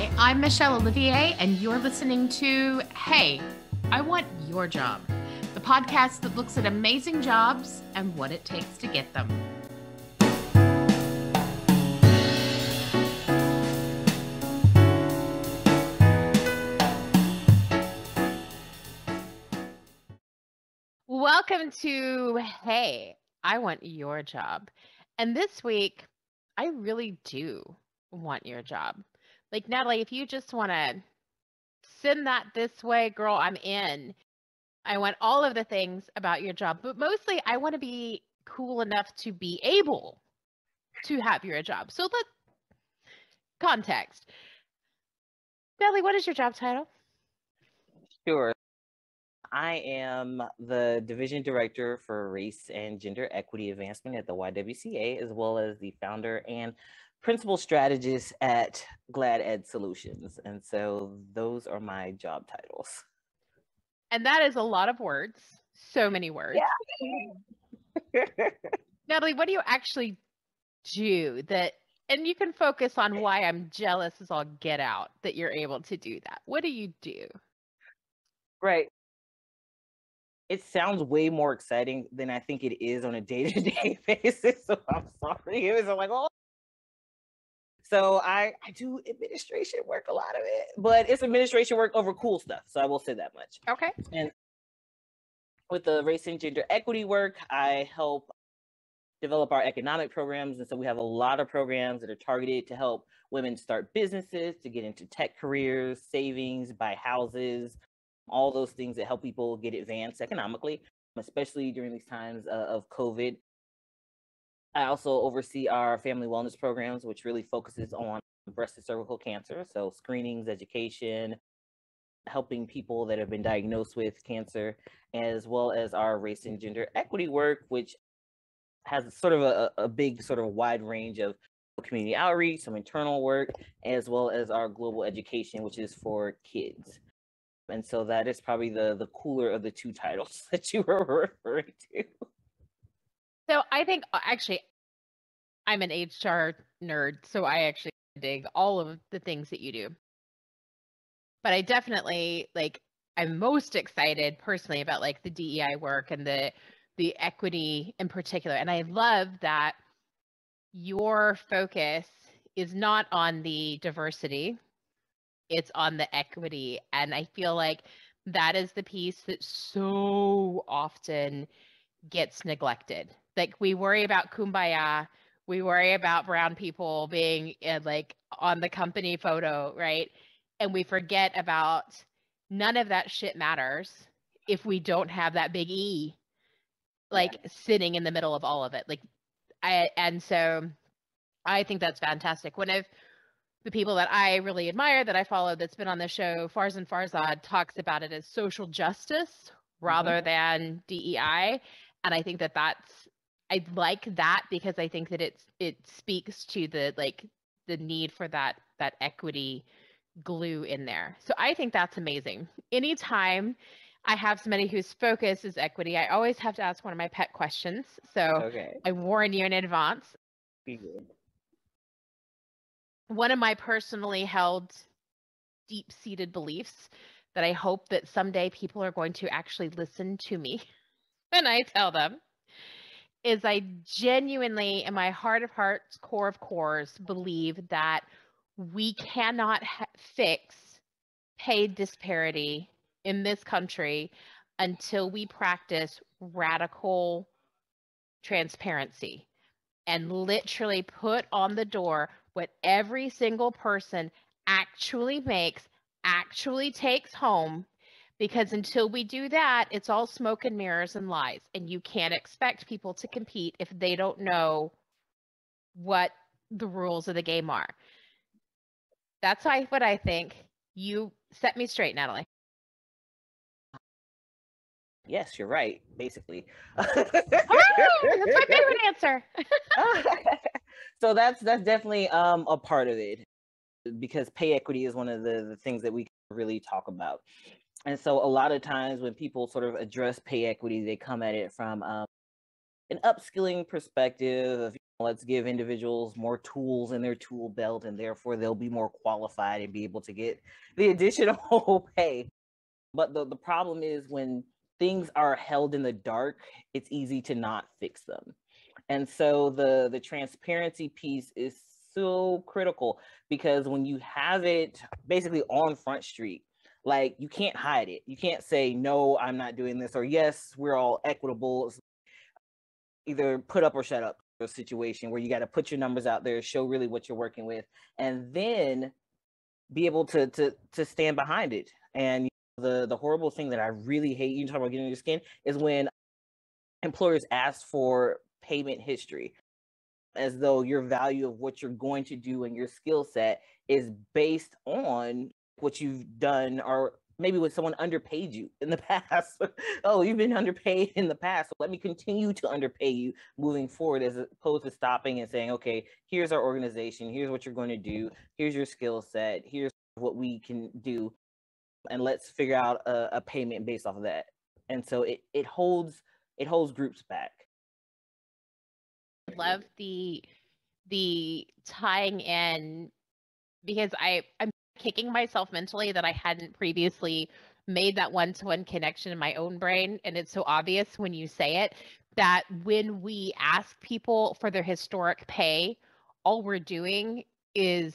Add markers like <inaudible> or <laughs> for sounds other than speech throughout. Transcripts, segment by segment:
Hi, I'm Michelle Olivier, and you're listening to Hey, I Want Your Job, the podcast that looks at amazing jobs and what it takes to get them. Welcome to Hey, I Want Your Job. And this week, I really do want your job. Like, Natalie, if you just want to send that this way, girl, I'm in. I want all of the things about your job, but mostly I want to be cool enough to be able to have your job. So let context. Natalie, what is your job title? Sure. I am the division director for race and gender equity advancement at the YWCA, as well as the founder and principal strategist at Glad Ed Solutions. And so those are my job titles. And that is a lot of words, so many words. Yeah. <laughs> Natalie, what do you actually do that? And you can focus on why I'm jealous as all get out that you're able to do that. What do you do? Right. It sounds way more exciting than I think it is on a day to day basis. So I'm sorry. It was like, oh, so I, I do administration work, a lot of it, but it's administration work over cool stuff. So I will say that much. Okay. And with the race and gender equity work, I help develop our economic programs. And so we have a lot of programs that are targeted to help women start businesses, to get into tech careers, savings, buy houses, all those things that help people get advanced economically, especially during these times uh, of COVID. I also oversee our family wellness programs, which really focuses on breast and cervical cancer. So, screenings, education, helping people that have been diagnosed with cancer, as well as our race and gender equity work, which has sort of a, a big, sort of wide range of community outreach, some internal work, as well as our global education, which is for kids. And so that is probably the the cooler of the two titles <laughs> that you were referring to. So I think uh, actually, I'm an HR nerd, so I actually dig all of the things that you do. But I definitely like. I'm most excited personally about like the DEI work and the the equity in particular, and I love that your focus is not on the diversity it's on the equity and i feel like that is the piece that so often gets neglected like we worry about kumbaya we worry about brown people being uh, like on the company photo right and we forget about none of that shit matters if we don't have that big e like yeah. sitting in the middle of all of it like i and so i think that's fantastic one of the people that i really admire that i follow that's been on the show farzan farzad talks about it as social justice rather mm-hmm. than dei and i think that that's I like that because I think that it's it speaks to the like the need for that that equity glue in there. So I think that's amazing. Anytime I have somebody whose focus is equity, I always have to ask one of my pet questions. So okay. I warn you in advance. One of my personally held deep seated beliefs that I hope that someday people are going to actually listen to me <laughs> when I tell them is I genuinely, in my heart of hearts, core of cores, believe that we cannot ha- fix pay disparity in this country until we practice radical transparency and literally put on the door what every single person actually makes, actually takes home, because until we do that, it's all smoke and mirrors and lies. And you can't expect people to compete if they don't know what the rules of the game are. That's what I think. You set me straight, Natalie. Yes, you're right, basically. oh, that's my favorite answer. <laughs> so that's that's definitely um a part of it because pay equity is one of the, the things that we really talk about and so a lot of times when people sort of address pay equity, they come at it from um, an upskilling perspective of let's give individuals more tools in their tool belt and therefore they'll be more qualified and be able to get the additional <laughs> pay. But the, the problem is when things are held in the dark it's easy to not fix them. And so the the transparency piece is so critical because when you have it basically on front street like you can't hide it. You can't say no i'm not doing this or yes we're all equitable. Either put up or shut up a situation where you got to put your numbers out there show really what you're working with and then be able to to to stand behind it. And the the horrible thing that i really hate you talk about getting your skin is when employers ask for payment history as though your value of what you're going to do and your skill set is based on what you've done or maybe when someone underpaid you in the <laughs> past. oh, you've been underpaid in the past. So let me continue to underpay you moving forward as opposed to stopping and saying, okay, here's our organization. Here's what you're going to do. Here's your skill set. Here's what we can do. And let's figure out a, a payment based off of that. And so it, it holds it holds groups back. Love the the tying in because I I'm kicking myself mentally that I hadn't previously made that one to one connection in my own brain. And it's so obvious when you say it that when we ask people for their historic pay, all we're doing is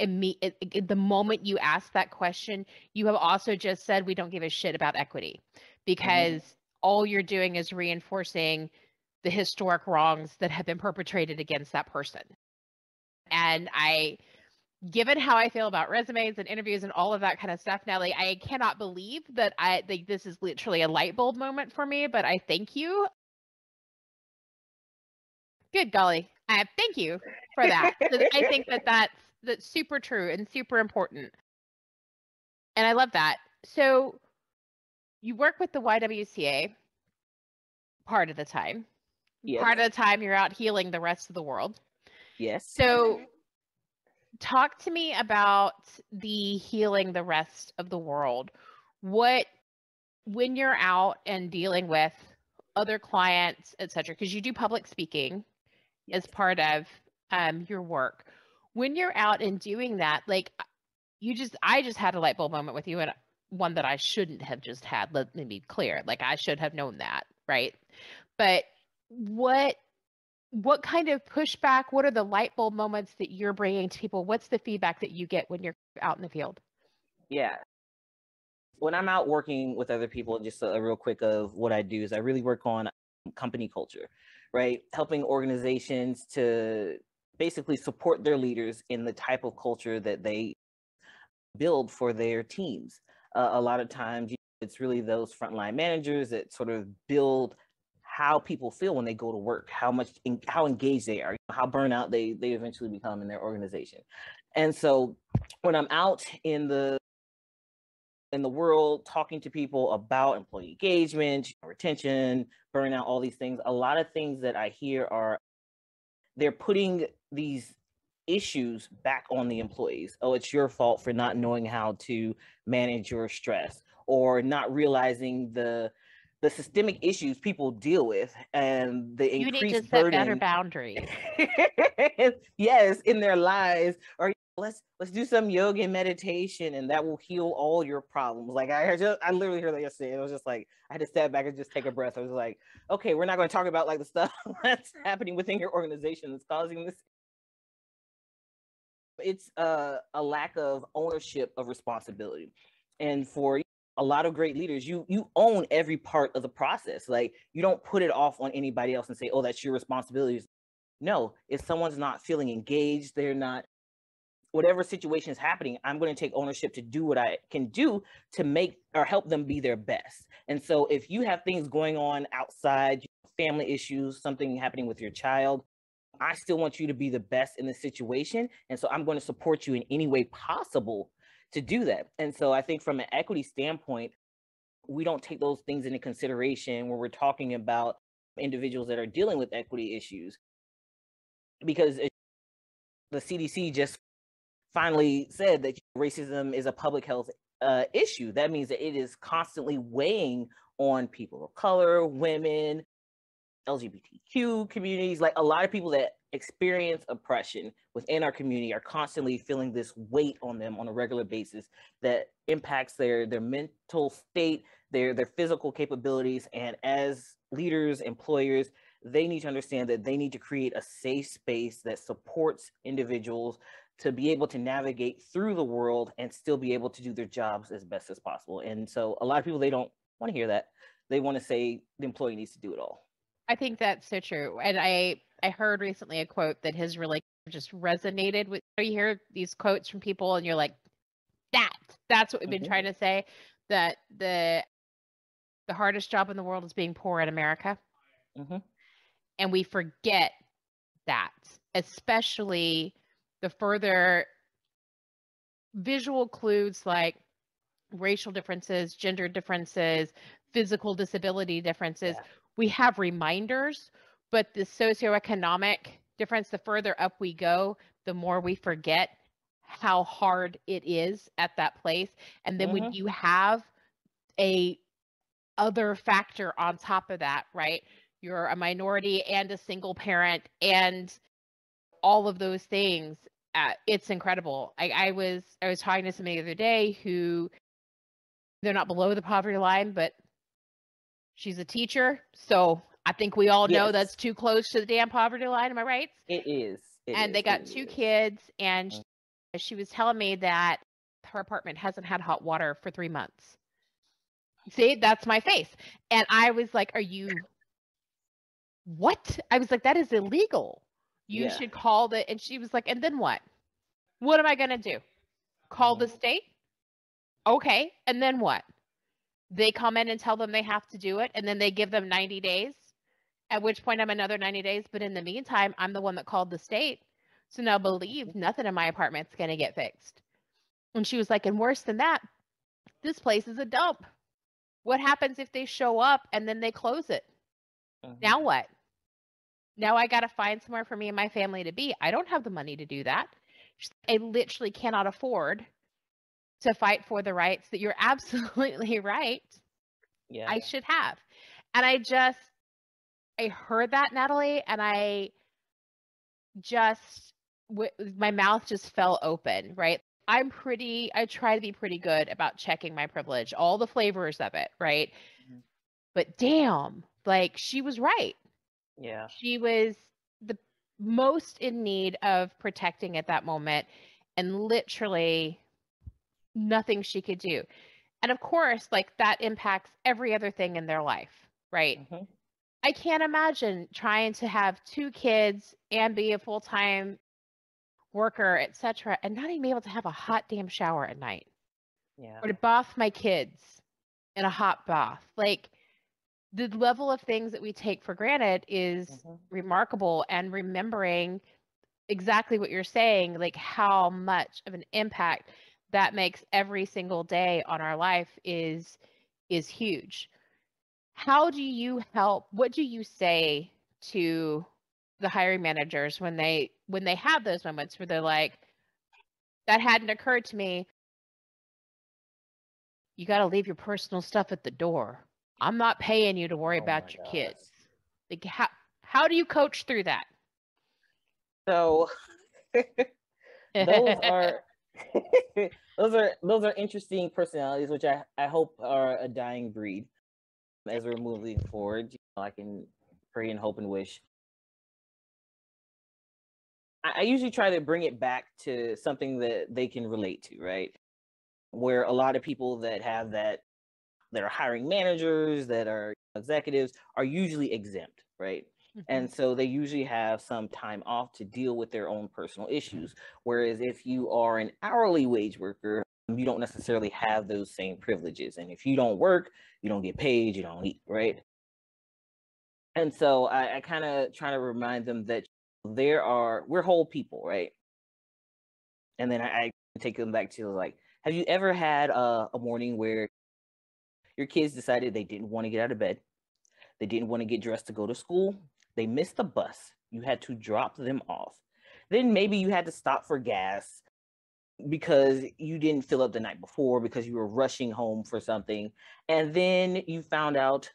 imme- the moment you ask that question, you have also just said we don't give a shit about equity mm-hmm. because mm-hmm. all you're doing is reinforcing the historic wrongs that have been perpetrated against that person. And I given how I feel about resumes and interviews and all of that kind of stuff, Nellie, I cannot believe that I think this is literally a light bulb moment for me, but I thank you. Good golly. I thank you for that. I think that <laughs> that's, that's super true and super important. And I love that. So you work with the YWCA part of the time. Yes. Part of the time you're out healing the rest of the world. Yes. So talk to me about the healing the rest of the world. What when you're out and dealing with other clients, etc., because you do public speaking yes. as part of um, your work. When you're out and doing that, like you just, I just had a light bulb moment with you, and one that I shouldn't have just had. Let me be clear. Like I should have known that, right? But what what kind of pushback what are the light bulb moments that you're bringing to people? What's the feedback that you get when you're out in the field? Yeah. When i'm out working with other people just a, a real quick of what i do is i really work on company culture right? Helping organizations to basically support their leaders in the type of culture that they build for their teams. Uh, a lot of times it's really those frontline managers that sort of build how people feel when they go to work, how much how engaged they are, how burnout they they eventually become in their organization. And so when I'm out in the in the world talking to people about employee engagement, retention, burnout, all these things, a lot of things that I hear are they're putting these issues back on the employees. Oh, it's your fault for not knowing how to manage your stress or not realizing the the systemic issues people deal with and the you increased need to set burden. better boundaries. <laughs> yes, in their lives, or let's let's do some yoga and meditation, and that will heal all your problems. Like I just, I literally heard that yesterday. It was just like I had to step back and just take a breath. I was like, okay, we're not going to talk about like the stuff <laughs> that's happening within your organization that's causing this. It's uh, a lack of ownership of responsibility, and for a lot of great leaders you you own every part of the process like you don't put it off on anybody else and say oh that's your responsibility. No if someone's not feeling engaged they're not whatever situation is happening i'm going to take ownership to do what i can do to make or help them be their best. And so if you have things going on outside family issues something happening with your child i still want you to be the best in the situation and so i'm going to support you in any way possible to do that. And so I think from an equity standpoint, we don't take those things into consideration when we're talking about individuals that are dealing with equity issues because the CDC just finally said that racism is a public health uh, issue. That means that it is constantly weighing on people of color, women, LGBTQ communities, like a lot of people that experience oppression within our community are constantly feeling this weight on them on a regular basis that impacts their their mental state their their physical capabilities. And as leaders employers they need to understand that they need to create a safe space that supports individuals to be able to navigate through the world and still be able to do their jobs as best as possible. And so a lot of people they don't want to hear that. They want to say the employee needs to do it all. I think that's so true. And I I heard recently a quote that has really just resonated with you hear these quotes from people and you're like, that that's what we've been Mhm. trying to say. That the the hardest job in the world is being poor in America. Mhm. And we forget that, especially the further visual clues like racial differences, gender differences, physical disability differences. Yeah. We have reminders, but the socioeconomic difference, the further up we go, the more we forget how hard it is at that place. And then when Mhm. you have a other factor on top of that, right? You're a minority and a single parent and all of those things. Uh, it's incredible. I, I was I was talking to somebody the other day who they're not below the poverty line, but she's a teacher. So I think we all know that's too close to the damn poverty line. Am I right? it is It and they got two is. kids, and Mm. sh- she was telling me that her apartment hasn't had hot water for three months. See, that's my face. And I was like, Are you what? I was like, That is illegal. You Yeah. should call the. And she was like, And then what? What am I going to do? Call the Mhm. state? Okay. And then what? They come in and tell them they have to do it, and then they give them 90 days, at which point I'm another 90 days. But in the meantime, I'm the one that called the state. So now believe nothing in my apartment's going to get fixed. And she was like, and worse than that, this place is a dump. What happens if they show up and then they close it? Mhm. Now what? Now I got to find somewhere for me and my family to be. I don't have the money to do that. I literally cannot afford to fight for the rights that you're <laughs> absolutely right. yeah I should have. And I just, I heard that, Natalie, and I just, w- my mouth just fell open, right? I'm pretty, I try to be pretty good about checking my privilege, all the flavors of it, right? Mhm. But damn, like she was right. yeah She was the most in need of protecting at that moment and literally nothing she could do. And of course, like that impacts every other thing in their life, right? Mhm. I can't imagine trying to have two kids and be a full-time worker, etc., and not even be able to have a hot damn shower at night yeah or to bath my kids in a hot bath. Like the level of things that we take for granted is Mhm. remarkable and remembering exactly what you're saying, like how much of an impact that makes every single day on our life is is huge. How do you help? What do you say to the hiring managers when they when they have those moments where they're like, that hadn't occurred to me. You got to leave your personal stuff at the door. I'm not paying you to worry Oh about your gosh. kids. Like how how do you coach through that? so <laughs> those are <laughs> <laughs> those are those are interesting personalities which i i hope are a dying breed as we're moving forward you know, i can pray and hope and wish. I, I usually try to bring it back to something that they can relate to right? Where a lot of people that have that that are hiring managers that are executives are usually exempt right? And mm-hmm. so they usually have some time off to deal with their own personal issues. Whereas if you are an hourly wage worker you don't necessarily have those same privileges and if you don't work you don't get paid you don't eat right? And so i, I kind of try to remind them that there are we're whole people right? And then i, I take them back to like have you ever had a, a morning where your kids decided they didn't want to get out of bed they didn't want to get dressed to go to school they missed the bus you had to drop them off then maybe you had to stop for gas because you didn't fill up the night before because you were rushing home for something and then you found out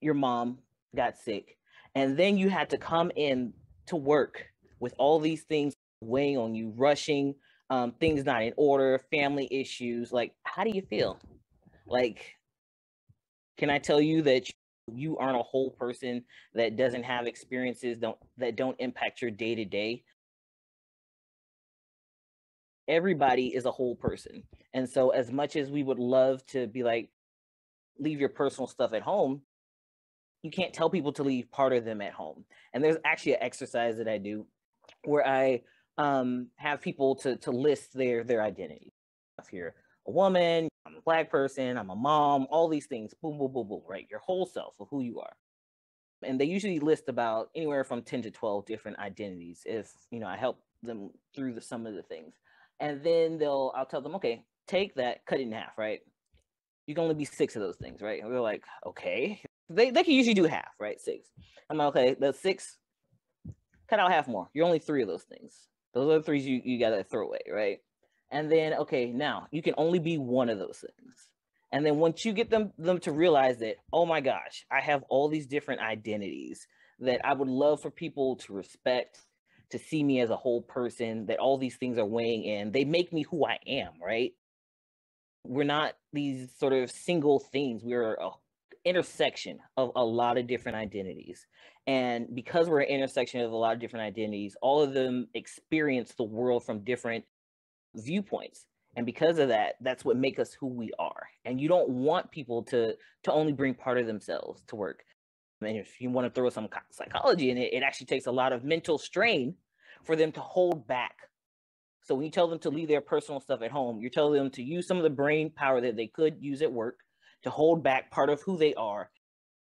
your mom got sick and then you had to come in to work with all these things weighing on you, rushing, um, things not in order, family issues, like how do you feel? Like, can I tell you that you aren't a whole person that doesn't have experiences don't that don't impact your day to day? Everybody is a whole person. And so as much as we would love to be like leave your personal stuff at home, you can't tell people to leave part of them at home. And there's actually an exercise that I do where I um, have people to to list their their identity. If you're a woman, I'm a black person, I'm a mom, all these things, boom, boom, boom, boom, right? Your whole self of who you are. And they usually list about anywhere from 10 to 12 different identities if, you know, I help them through the, some of the things. And then they'll, I'll tell them, okay, take that, cut it in half, right? You can only be six of those things, right? And we're like, okay. They, they can usually do half, right? Six. I'm like, okay, the six, cut out half more. You're only three of those things. Those are the three you, you gotta throw away, right? And then okay, now you can only be one of those things. And then once you get them them to realize that, oh my gosh, I have all these different identities that I would love for people to respect, to see me as a whole person, that all these things are weighing in. They make me who I am, right? We're not these sort of single things. We're a intersection of a lot of different identities. And because we're an intersection of a lot of different identities, all of them experience the world from different viewpoints. And because of that, that's what makes us who we are. And you don't want people to to only bring part of themselves to work. Mean, if you want to throw some psychology in it, it actually takes a lot of mental strain for them to hold back. So when you tell them to leave their personal stuff at home, you're telling them to use some of the brain power that they could use at work to hold back part of who they are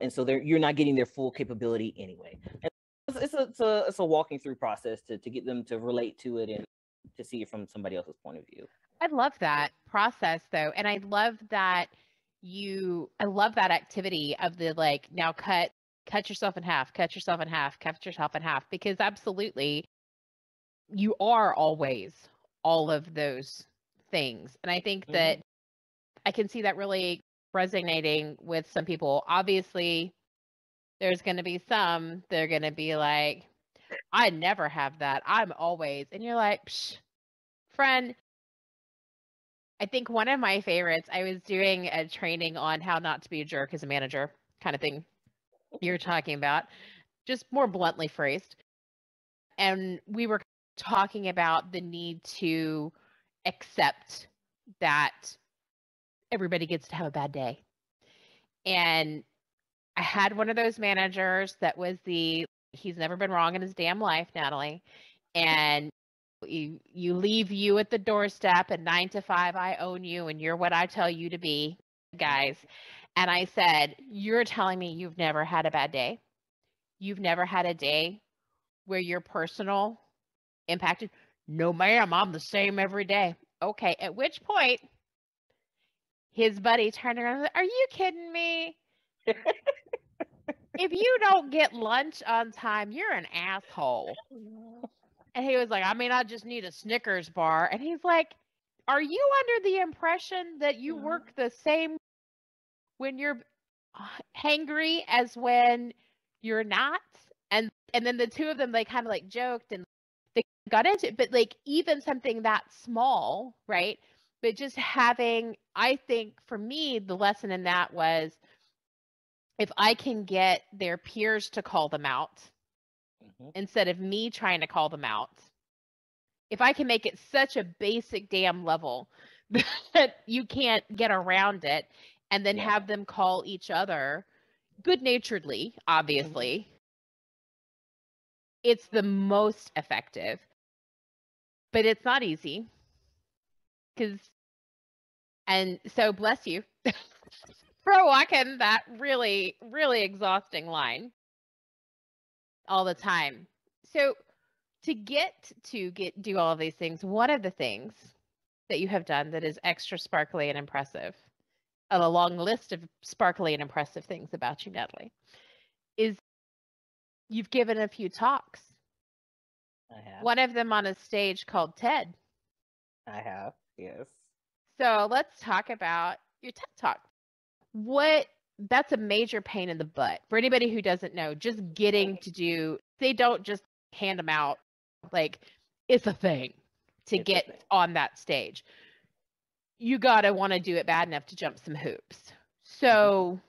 and so they're you're not getting their full capability anyway. And it's, it's, a, it's a it's a walking through process to to get them to relate to it and to see it from somebody else's point of view. I love that process though, and I love that you I love that activity of the like now cut cut yourself in half, cut yourself in half, cut yourself in half because absolutely you are always all of those things. And I think mm-hmm. that I can see that really resonating with some people. Obviously, there's going to be some they're going to be like, I never have that. I'm always. And you're like, friend, I think one of my favorites, I was doing a training on how not to be a jerk as a manager, kind of thing you're talking about, just more bluntly phrased. And we were talking about the need to accept that everybody gets to have a bad day. And I had one of those managers that was the he's never been wrong in his damn life, Natalie. And you you leave you at the doorstep and nine to five, I own you and you're what I tell you to be, guys. And I said, You're telling me you've never had a bad day. You've never had a day where your personal impacted. No, ma'am, I'm the same every day. Okay. At which point his buddy turned around and said, Are you kidding me? <laughs> if you don't get lunch on time, you're an asshole. <laughs> And he was like, I mean, I just need a Snickers bar. And he's like, Are you under the impression that you mm-hmm. work the same when you're hangry as when you're not? And and then the two of them they kind of like joked and they got into it. But like even something that small, right? but just having i think for me the lesson in that was if i can get their peers to call them out mm-hmm. instead of me trying to call them out if i can make it such a basic damn level <laughs> that you can't get around it and then yeah. have them call each other good naturedly mm-hmm. obviously mm-hmm. it's the most effective but it's not easy because and so bless you <laughs> for walking that really really exhausting line all the time so to get to get do all of these things one of the things that you have done that is extra sparkly and impressive a long list of sparkly and impressive things about you natalie is you've given a few talks I have. one of them on a stage called ted i have Yes. So let's talk about your TED Talk. What that's a major pain in the butt for anybody who doesn't know. Just getting to do, they don't just hand them out. Like it's a thing to It's get thing. on that stage. You got to want to do it bad enough to jump some hoops. So,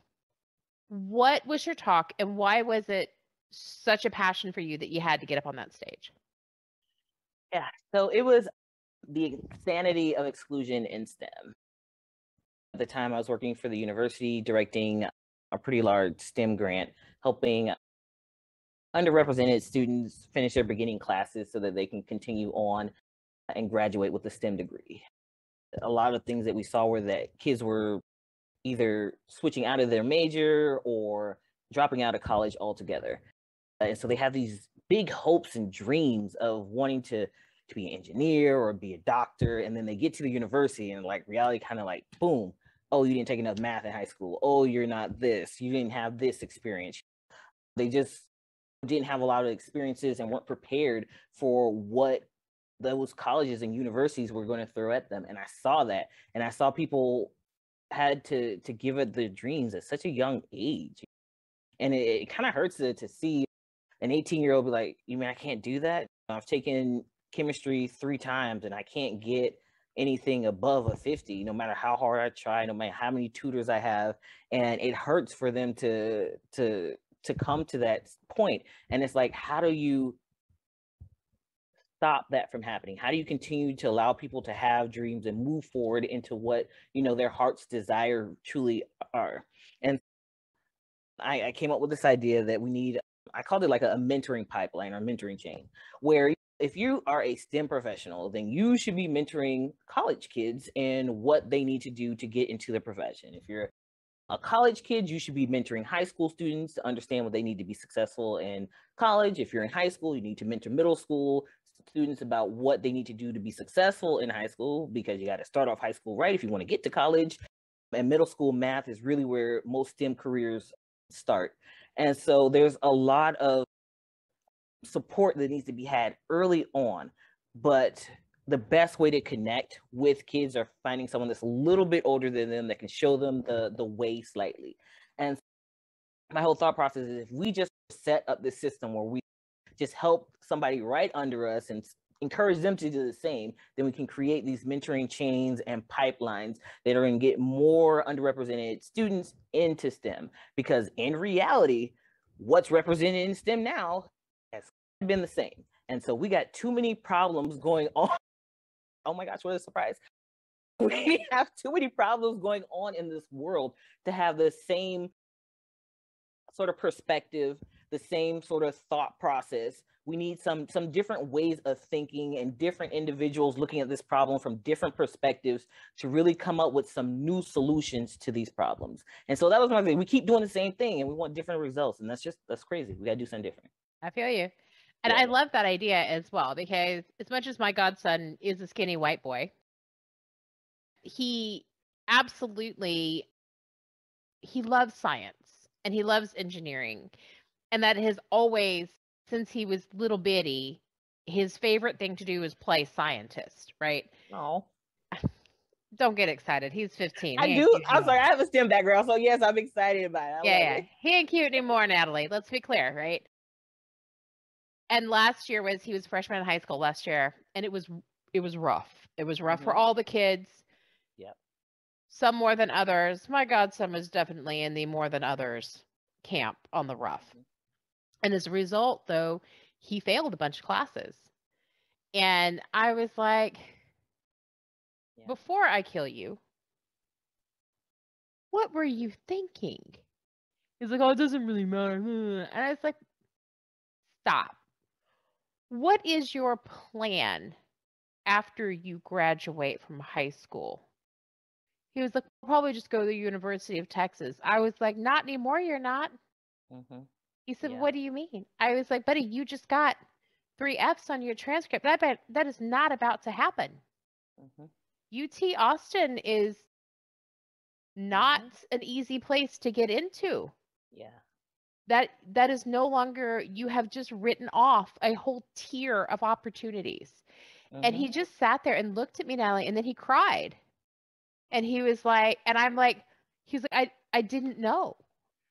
mm-hmm. what was your talk and why was it such a passion for you that you had to get up on that stage? Yeah. So it was the insanity of exclusion in STEM. At the time, I was working for the university, directing a pretty large STEM grant, helping underrepresented students finish their beginning classes so that they can continue on and graduate with a STEM degree. A lot of things that we saw were that kids were either switching out of their major or dropping out of college altogether. And so they have these big hopes and dreams of wanting to to be an engineer or be a doctor and then they get to the university and like reality kind of like boom oh you didn't take enough math in high school. Oh you're not this. You didn't have this experience. They just didn't have a lot of experiences and weren't prepared for what those colleges and universities were going to throw at them and i saw that and i saw people had to to give it their dreams at such a young age and it, it kind of hurts to, to see an 18 year old be like you mean i can't do that? I've taken chemistry three times and i can't get anything above a 50 no matter how hard i try no matter how many tutors i have and it hurts for them to to to come to that point and it's like how do you stop that from happening? How do you continue to allow people to have dreams and move forward into what you know their heart's desire truly are? And i, I came up with this idea that we need i called it like a, a mentoring pipeline or mentoring chain where if you are a STEM professional, then you should be mentoring college kids and what they need to do to get into the profession. If you're a college kid, you should be mentoring high school students to understand what they need to be successful in college. If you're in high school, you need to mentor middle school students about what they need to do to be successful in high school because you got to start off high school right if you want to get to college. And middle school math is really where most STEM careers start. And so there's a lot of support that needs to be had early on but the best way to connect with kids are finding someone that's a little bit older than them that can show them the the way slightly. And my whole thought process is if we just set up this system where we just help somebody right under us and encourage them to do the same then we can create these mentoring chains and pipelines that are going to get more underrepresented students into stem. Because in reality what's represented in stem now been the same. And so we got too many problems going <laughs> on. Oh my gosh, what a surprise. <laughs> We have too many problems going on in this world to have the same sort of perspective, the same sort of thought process. We need some some different ways of thinking and different individuals looking at this problem from different perspectives to really come up with some new solutions to these problems. And so that was my thing. We keep doing the same thing and we want different results. And that's just that's crazy. We gotta do something different. I feel you. And Yeah. I love that idea as well because as much as my godson is a skinny white boy, he absolutely he loves science and he loves engineering. And that has always since he was little bitty, his favorite thing to do is play scientist, right? Oh. <laughs> Don't get excited. He's 15. I He do. I'm sorry. I have a STEM background, so yes, I'm excited about it. I yeah, yeah. it. He ain't cute anymore, Natalie. Let's be clear, right? And last year was he was freshman in high school last year, and it was it was rough. It was rough for Mhm. all the kids. Yep. Some more than others. My godson was definitely in the more than others camp on the rough. Mhm. And as a result, though, he failed a bunch of classes. And I was like, Yeah. before I kill you, what were you thinking? He's like, oh, it doesn't really matter. <laughs> And I was like, stop. What is your plan after you graduate from high school? He was like, "I'll probably just go to the University of Texas. I was like, not anymore, you're not. Mhm. He said, Yeah. what do you mean? I was like, buddy, you just got three F's on your transcript. That, bet- that is not about to happen. Mhm. UT Austin is not an easy place to get into. Yeah. That that is no longer you have just written off a whole tier of opportunities. And Mhm. he just sat there and looked at me, Natalie, and then he cried. And he was like, and I'm like, he's like, I, I didn't know.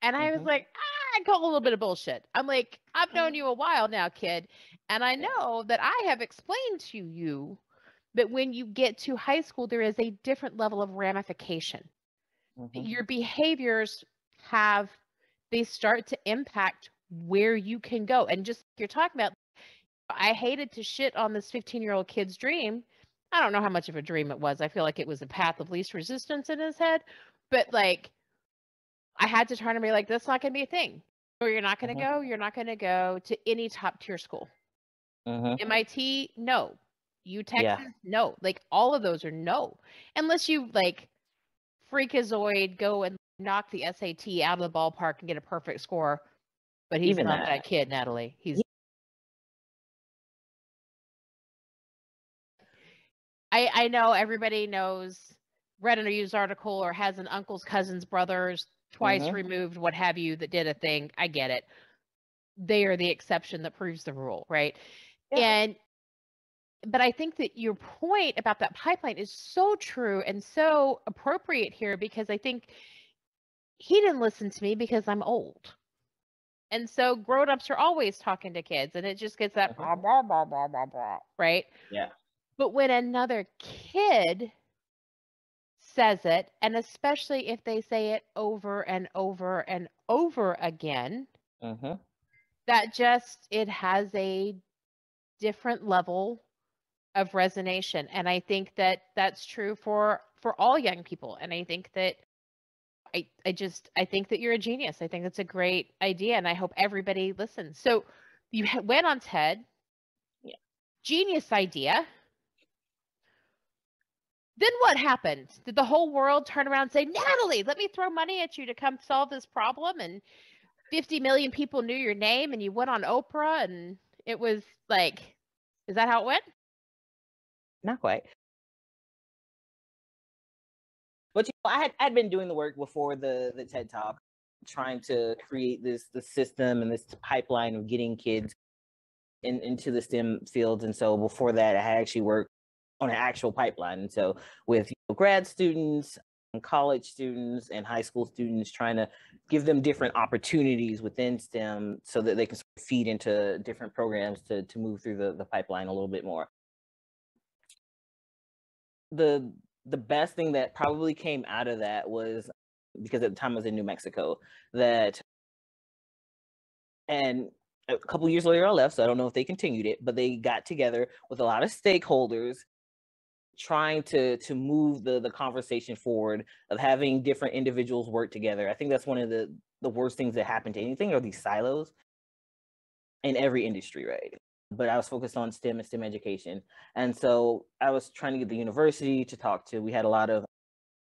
And I was Mhm. like, ah, I call a little bit of bullshit. I'm like, I've known you a while now, kid. And I know that I have explained to you that when you get to high school, there is a different level of ramification. Mm-hmm. Your behaviors have, they start to impact where you can go. And just you're talking about, I hated to shit on this 15 year old kid's dream. I don't know how much of a dream it was. I feel like it was a path of least resistance in his head. But like, I had to turn and be like, that's not going to be a thing. Or you're not going to mm-hmm. go. You're not going to go to any top tier school. Mm-hmm. MIT, no. U Texas, yeah. no. Like all of those are no. Unless you like freakazoid go and knock the SAT out of the ballpark and get a perfect score. But he's Even not that. that kid, Natalie. He's I I know everybody knows read a news article or has an uncle's cousin's brothers twice mm-hmm. removed, what have you, that did a thing. I get it. They are the exception that proves the rule, right? Yeah. And but I think that your point about that pipeline is so true and so appropriate here because I think he didn't listen to me because I'm old. And so grown-ups are always talking to kids and it just gets that blah, blah, blah, blah, blah, blah, right? Yeah. But when another kid says it, and especially if they say it over and over and over again, uh-huh. that just it has a different level of resonance and i think that that's true for for all young people and i think that i i just i think that you're a genius i think that's a great idea and i hope everybody listens so you went on ted yeah genius idea then what happened? Did the whole world turn around and say, Natalie, let me throw money at you to come solve this problem? And 50 million people knew your name and you went on Oprah and it was like, is that how it went? Not quite. I had I'd been doing the work before the the TED Talk, trying to create this the system and this pipeline of getting kids in, into the STEM fields. And so before that, I had actually worked on an actual pipeline. And so with you know, grad students, college students, and high school students, trying to give them different opportunities within STEM so that they can feed into different programs to to move through the, the pipeline a little bit more. The the best thing that probably came out of that was because at the time I was in New Mexico that and a couple years later I left, so I don't know if they continued it, but they got together with a lot of stakeholders trying to to move the the conversation forward of having different individuals work together. I think that's one of the the worst things that happen to anything are these silos in every industry, right? But I was focused on STEM and STEM education. And so I was trying to get the university to talk to. We had a lot of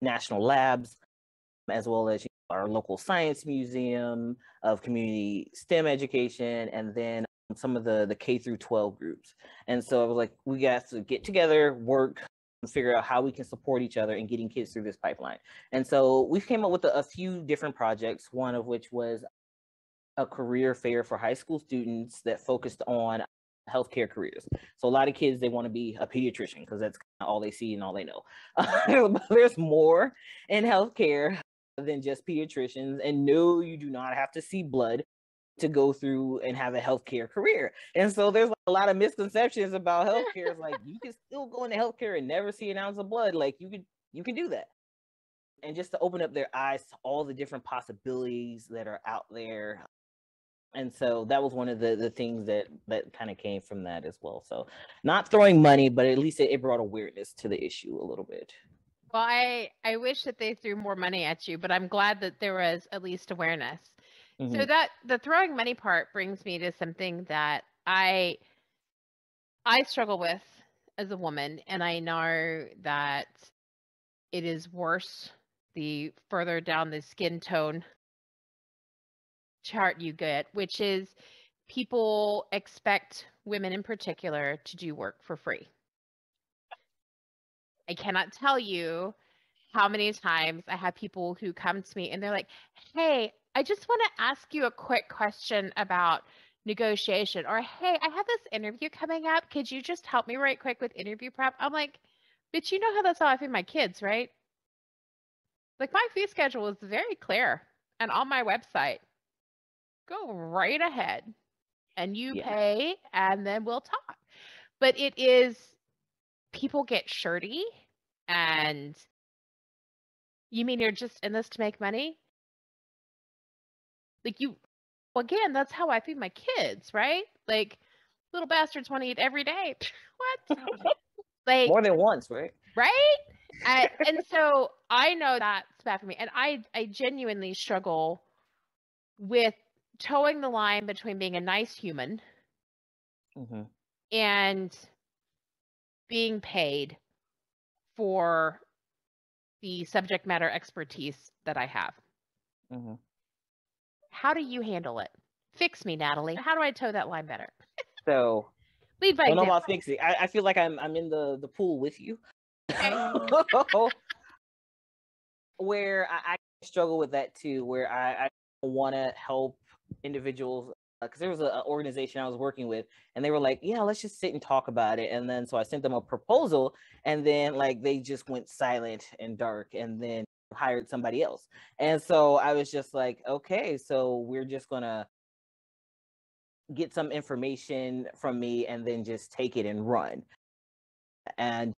national labs as well as our local science museum of community STEM education and then some of the the K through 12 groups. And so I was like we got to get together, work figure out how we can support each other in getting kids through this pipeline. And so we came up with a, a few different projects, one of which was a career fair for high school students that focused on healthcare careers. So a lot of kids they want to be a pediatrician because that's all they see and all they know. <laughs> There's more in healthcare than just pediatricians. And no, you do not have to see blood to go through and have a healthcare career. And so there's a lot of misconceptions about healthcare. It's like you can still go into healthcare and never see an ounce of blood. Like you can you can do that. And just to open up their eyes to all the different possibilities that are out there. And so that was one of the, the things that that kind of came from that as well. So not throwing money, but at least it, it brought awareness to the issue a little bit. Well, I I wish that they threw more money at you, but I'm glad that there was at least awareness. Mm-hmm. So that the throwing money part brings me to something that I I struggle with as a woman and I know that it is worse the further down the skin tone chart you get, which is people expect women in particular to do work for free. I cannot tell you how many times I have people who come to me and they're like, "Hey, I just want to ask you a quick question about negotiation or hey, I have this interview coming up. Could you just help me right quick with interview prep? I'm like, bitch, you know how that's how I feed my kids, right? Like my fee schedule is very clear and on my website. Go right ahead and you Yeah. pay and then we'll talk. But it is people get shirty and you mean you're just in this to make money? Like you well, again, that's how I feed my kids, right? Like little bastards want to eat every day. <laughs> what? <laughs> like More than once, right? right and, and so i know that's bad for me and i i genuinely struggle with towing the line between being a nice human hmm and being paid for the subject matter expertise that i have. Hmm how do you handle it? Fix me natalie. How do i toe that line better? <laughs> So lead by example. about fixing. I, I feel like I'm I'm in the the pool with you. <laughs> where I, I struggle with that too, where I, I want to help individuals uh, because there was an organization I was working with, and they were like, "Yeah, let's just sit and talk about it." And then so I sent them a proposal, and then like they just went silent and dark, and then hired somebody else. And so I was just like, "Okay, so we're just gonna." get some information from me and then just take it and run and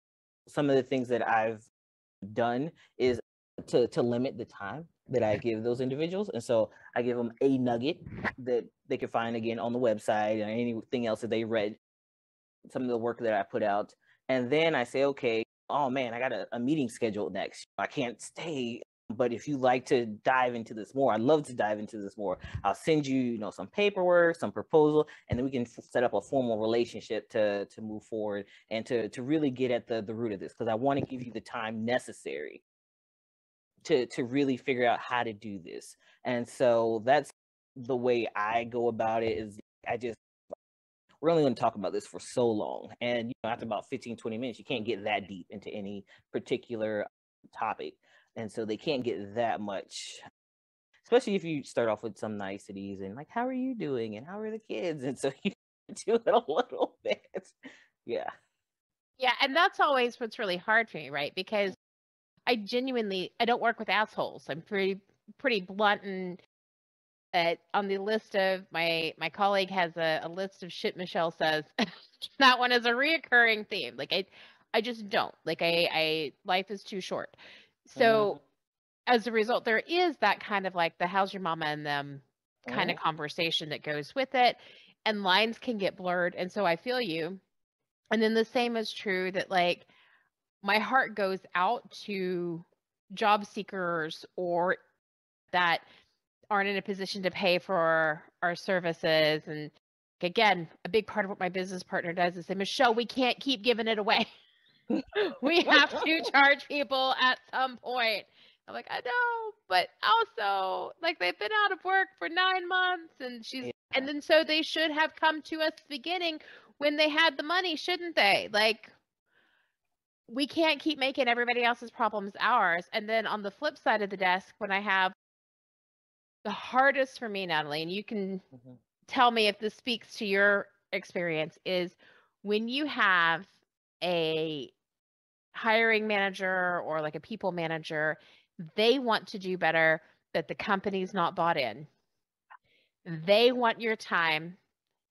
some of the things that i've done is to to limit the time that i give those individuals and so i give them a nugget that they can find again on the website and anything else that they read some of the work that i put out. And then i say okay oh man i got a, a meeting scheduled next. I can't stay but if you like to dive into this more i'd love to dive into this more. I'll send you you know some paperwork some proposal and then we can set up a formal relationship to to move forward and to to really get at the the root of this because i want to give you the time necessary to to really figure out how to do this. And so that's the way i go about it is i just we're only going to talk about this for so long and you know, after mm-hmm. about 15 20 minutes you can't get that deep into any particular topic and so they can't get that much especially if you start off with some niceties and like how are you doing? And how are the kids? And so <laughs> you do it a little bit. Yeah. Yeah, and that's always what's really hard for me, right? Because I genuinely I don't work with assholes. I'm pretty pretty blunt and that on the list of my my colleague has a, a list of shit Michelle says. <laughs> that one is a reoccurring theme. Like I I just don't. Like I I life is too short. So mm-hmm. as a result, there is that kind of like the how's your mama and them kind of mm-hmm. conversation that goes with it. And lines can get blurred. And so I feel you. And then the same is true that like my heart goes out to job seekers or that aren't in a position to pay for our services. And again, a big part of what my business partner does is say, Michelle, we can't keep giving it away. <laughs> we have to <laughs> charge people at some point. I'm like, I know, but also like they've been out of work for nine months and she's Yeah. and then so they should have come to us the beginning when they had the money, shouldn't they? Like we can't keep making everybody else's problems ours. And then on the flip side of the desk, when I have the hardest for me, Natalie, and you can Mhm. tell me if this speaks to your experience, is when you have a hiring manager or like a people manager, they want to do better, but the company's not bought in. They want your time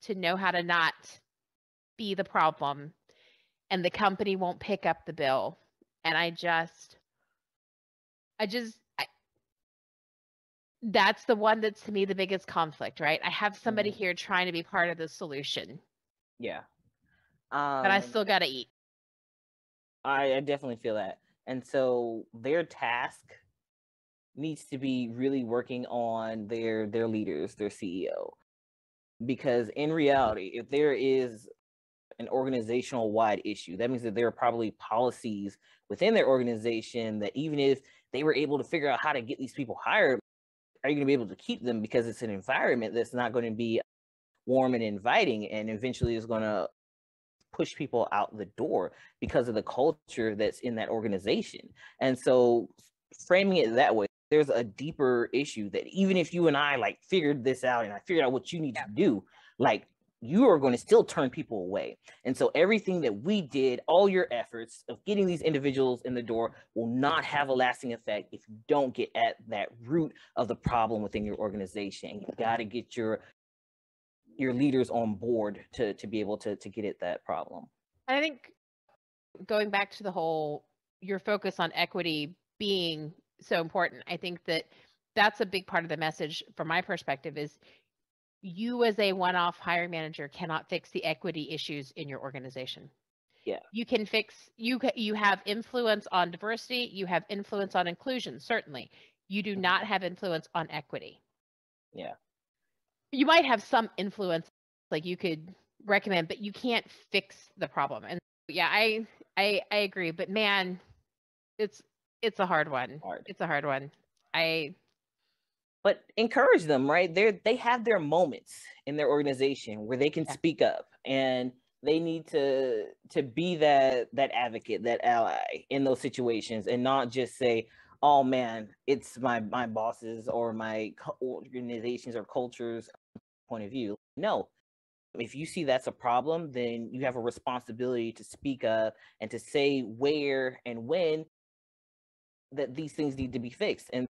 to know how to not be the problem, and the company won't pick up the bill. And I just, I just, I, that's the one that's to me the biggest conflict, right? I have somebody Mhm. here trying to be part of the solution, yeah um but I still got to eat. I, I definitely feel that. And so their task needs to be really working on their their leaders, their CEO. Because in reality, if there is an organizational wide issue, that means that there are probably policies within their organization that even if they were able to figure out how to get these people hired, are you going to be able to keep them because it's an environment that's not going to be warm and inviting and eventually is going to push people out the door because of the culture that's in that organization. And so framing it that way, there's a deeper issue that even if you and I like figured this out and I figured out what you need to do, like you are going to still turn people away. And so everything that we did, all your efforts of getting these individuals in the door will not have a lasting effect if you don't get at that root of the problem within your organization. You got to get your your leaders on board to to be able to to get at that problem. I think going back to the whole your focus on equity being so important, I think that that's a big part of the message from my perspective is you as a one-off hiring manager cannot fix the equity issues in your organization. Yeah. You can fix you you have influence on diversity, you have influence on inclusion, certainly. You do mm-hmm. not have influence on equity. Yeah. You might have some influence like you could recommend, but you can't fix the problem. And yeah, I I I agree, but man, it's it's a hard one. Hard. It's a hard one. I but encourage them, right? They they have their moments in their organization where they can yeah. speak up and they need to to be that that advocate, that ally in those situations and not just say, "Oh man, it's my my bosses or my organizations or cultures point of view." No. If you see that's a problem, then you have a responsibility to speak up and to say where and when that these things need to be fixed. And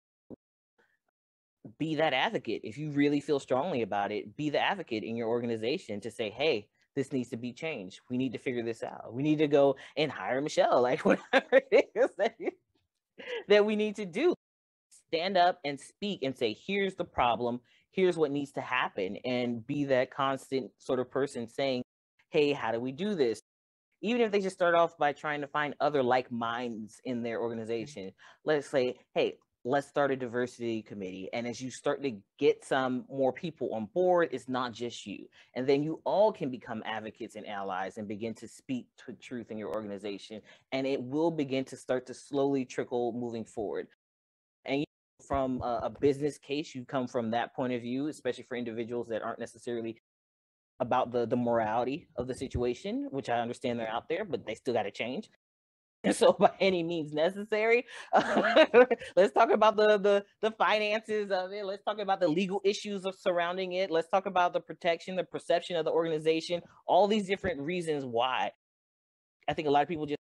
be that advocate. If you really feel strongly about it, be the advocate in your organization to say, hey, this needs to be changed. We need to figure this out. We need to go and hire Michelle, <laughs> like whatever it is that, that we need to do. Stand up and speak and say, here's the problem. Here's what needs to happen. And be that constant sort of person saying, hey, how do we do this? Even if they just start off by trying to find other like minds in their mm-hmm. organization. Let's say, hey, let's start a diversity committee. And as you start to get some more people on board, it's not just you. And then you all can become advocates and allies and begin to speak to truth in your organization. And it will begin to start to slowly trickle moving forward. And from a, a business case, you come from that point of view, especially for individuals that aren't necessarily about the the morality of the situation, which I understand they're out there, but they still got to change. <laughs> so by any means necessary. <laughs> Let's talk about the, the the finances of it. Let's talk about the legal issues of surrounding it. Let's talk about the protection the perception of the organization all these different reasons why. I think a lot of people just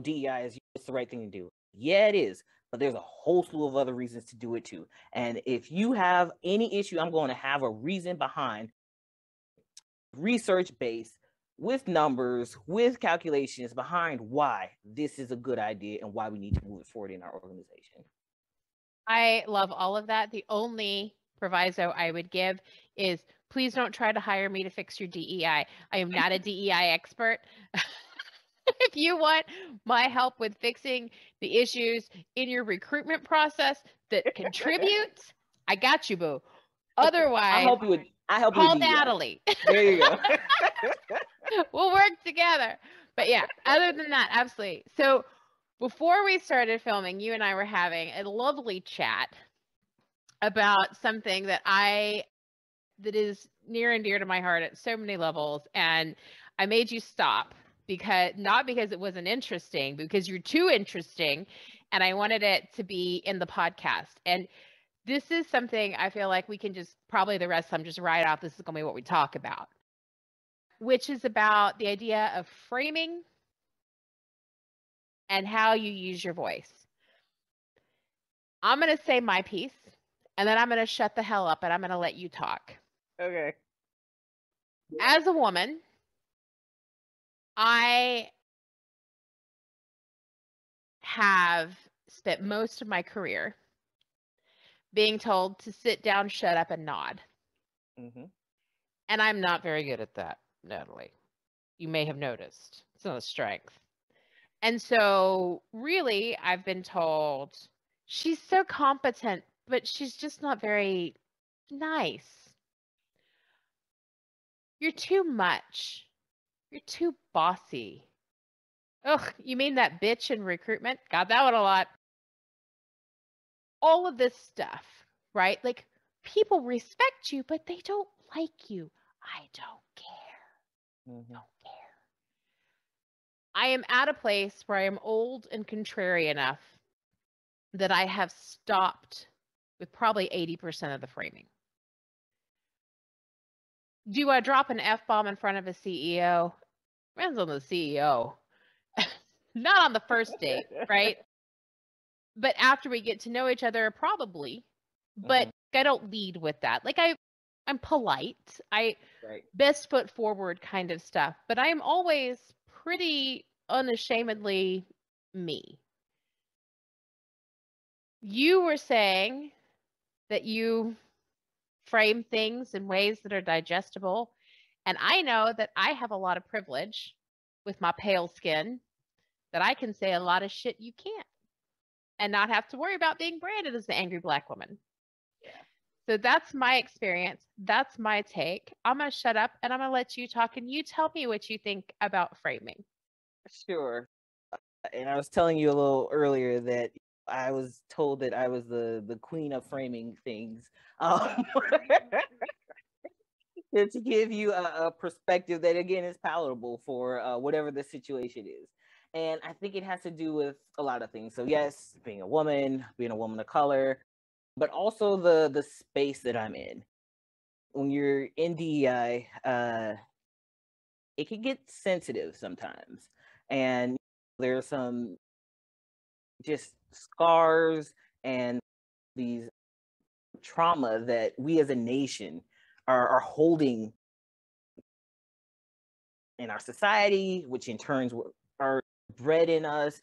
dei is it's the right thing to do. Yeah it is but there's a whole slew of other reasons to do it too. And if you have any issue i'm going to have a reason behind research based with numbers, with calculations behind why this is a good idea and why we need to move it forward in our organization. I love all of that. The only proviso I would give is please don't try to hire me to fix your DEI. I am not a <laughs> DEI expert. <laughs> if you want my help with fixing the issues in your recruitment process that <laughs> contributes, I got you, boo. Otherwise, I hope you would. I help call Natalie. There you go. <laughs> we'll work together. But yeah, other than that, absolutely. So before we started filming, you and I were having a lovely chat about something that I that is near and dear to my heart at so many levels. And I made you stop because not because it wasn't interesting, because you're too interesting. And I wanted it to be in the podcast. And this is something I feel like we can just probably the rest of them just write off. This is going to be what we talk about which is about the idea of framing and how you use your voice. I'm going to say my piece and then I'm going to shut the hell up and I'm going to let you talk. Okay. As a woman, I have spent most of my career being told to sit down, shut up, and nod. Mm-hmm. And I'm not very good at that. Natalie. You may have noticed. It's not a strength. And so, really, I've been told she's so competent, but she's just not very nice. You're too much. You're too bossy. Ugh, you mean that bitch in recruitment? Got that one a lot. All of this stuff, right? Like people respect you, but they don't like you. I don't Mm-hmm. Don't care. I am at a place where I am old and contrary enough that I have stopped with probably 80% of the framing. do I drop an F bomb in front of a CEO? Depends on the CEO. <laughs> Not on the first date, <laughs> right? but after we get to know each other, probably. But mm-hmm. I don't lead with that. Like I I'm polite. I right. best foot forward kind of stuff, but I am always pretty unashamedly me. You were saying that you frame things in ways that are digestible. And I know that I have a lot of privilege with my pale skin that I can say a lot of shit you can't and not have to worry about being branded as the angry black woman. So that's my experience. That's my take. I'm going to shut up and I'm going to let you talk and you tell me what you think about framing. Sure. And I was telling you a little earlier that I was told that I was the the queen of framing things. Um, <laughs> to give you a, a, perspective that again is palatable for uh, whatever the situation is. And I think it has to do with a lot of things. So yes, being a woman, being a woman of color, but also the the space that I'm in. When you're in DEI, uh, it can get sensitive sometimes, and there's some just scars and these trauma that we as a nation are, are holding in our society, which in turns are bred in us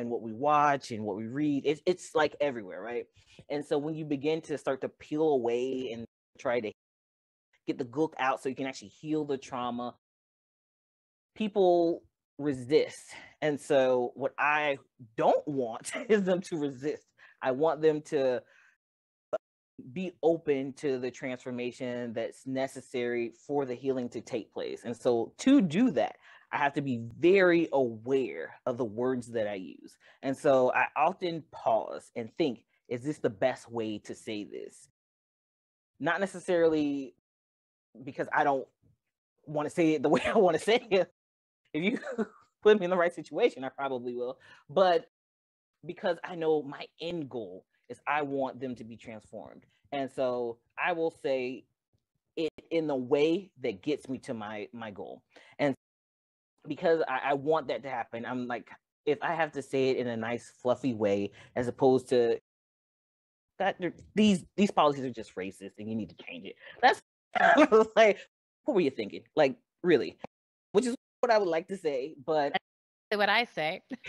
and what we watch and what we read. It's it's like everywhere, right? And so when you begin to start to peel away and try to get the gook out so you can actually heal the trauma, people resist. And so what I don't want <laughs> is them to resist. I want them to uh, be open to the transformation that's necessary for the healing to take place. And so to do that, I have to be very aware of the words that I use. And so I often pause and think, is this the best way to say this? Not necessarily because I don't want to say it the <laughs> way I want to say it. If you <laughs> put me in the right situation, I probably will. But because I know my end goal is I want them to be transformed. And so I will say it in the way that gets me to my my goal. And because I, I want that to happen, I'm like, if I have to say it in a nice fluffy way, as opposed to that these these policies are just racist and you need to change it. That's <laughs> like what were you thinking? Like really, which is what I would like to say, but what I say. <laughs>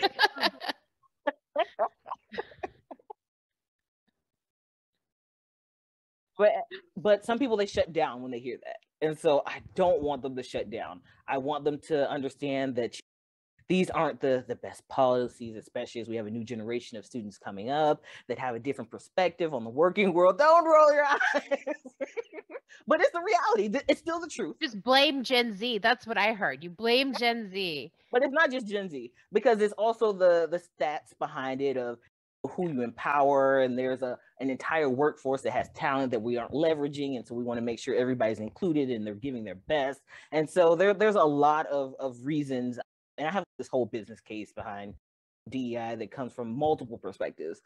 but but some people they shut down when they hear that and so i don't want them to shut down. I want them to understand that these aren't the the best policies especially as we have a new generation of students coming up that have a different perspective on the working world. Don't roll your <laughs> eyes. But it's the reality. It's still the truth. Just blame gen z. That's what i heard. You blame gen z. But it's not just gen z because it's also the the stats behind it of who you empower and there's a an entire workforce that has talent that we aren't leveraging and so we want to make sure everybody's included and they're giving their best. And so there, there's a lot of, of reasons and i have this whole business case behind dei that comes from multiple perspectives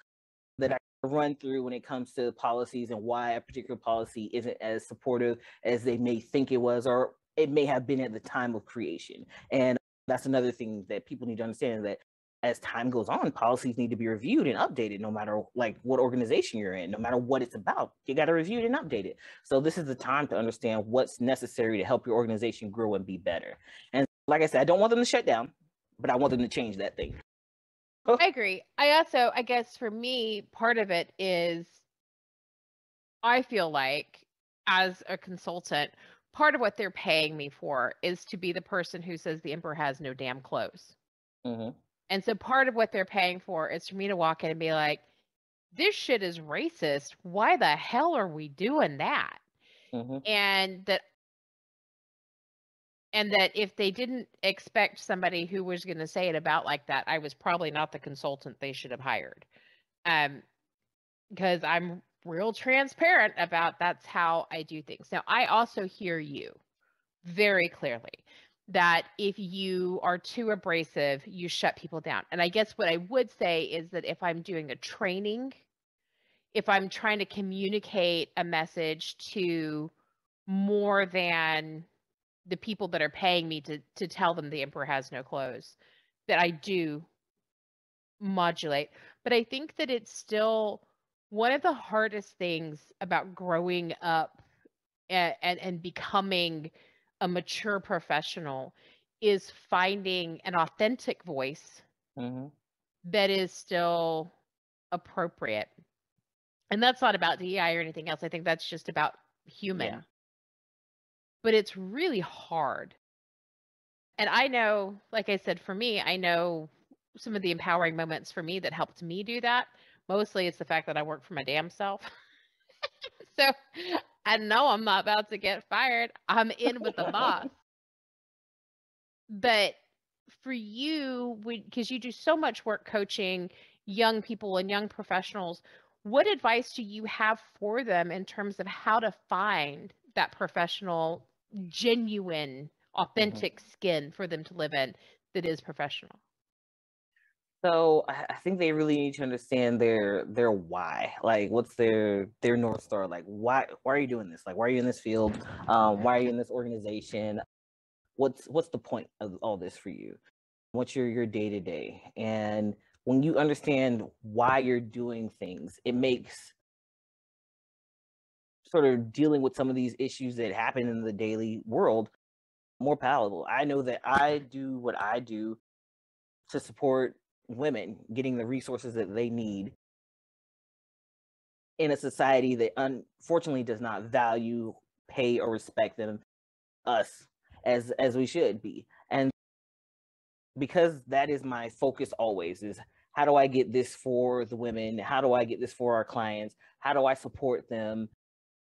that i run through when it comes to policies and why a particular policy isn't as supportive as they may think it was or it may have been at the time of creation. And that's another thing that people need to understand that as time goes on, policies need to be reviewed and updated no matter like what organization you're in, no matter what it's about. You got to review it and update it. So this is the time to understand what's necessary to help your organization grow and be better. And like I said, I don't want them to shut down, but I want them to change that thing. I agree. I also, I guess for me, part of it is I feel like as a consultant, part of what they're paying me for is to be the person who says the emperor has no damn clothes. Mm-hmm. And so part of what they're paying for is for me to walk in and be like, this shit is racist. Why the hell are we doing that? Mm-hmm. And that and that if they didn't expect somebody who was going to say it about like that, I was probably not the consultant they should have hired. Um because I'm real transparent about that's how I do things. Now, I also hear you very clearly that if you are too abrasive, you shut people down. And I guess what I would say is that if I'm doing a training, if I'm trying to communicate a message to more than the people that are paying me to to tell them the emperor has no clothes that I do modulate. But I think that it's still one of the hardest things about growing up and, and, and becoming a mature professional is finding an authentic voice Mhm. that is still appropriate. And that's not about DEI or anything else. I think that's just about human. Yeah. But it's really hard. And I know, like I said, for me, I know some of the empowering moments for me that helped me do that. Mostly it's the fact that I work for my damn self. <laughs> so I know I'm not about to get fired. I'm in with the boss. <laughs> But for you, because you do so much work coaching young people and young professionals, what advice do you have for them in terms of how to find that professional, genuine, mm-hmm. authentic skin for them to live in that is professional? So I I think they really need to understand their their why. Like, what's their their north star? Like, why why are you doing this? Like, why are you in this field? Um, why are you in this organization? What's what's the point of all this for you? What's your your day to day? And when you understand why you're doing things, it makes sort of dealing with some of these issues that happen in the daily world more palatable. I know that I do what I do to support women getting the resources that they need in a society that unfortunately does not value, pay, or respect them us as as we should be. And because that is my focus always is how do I get this for the women? How do I get this for our clients? How do I support them?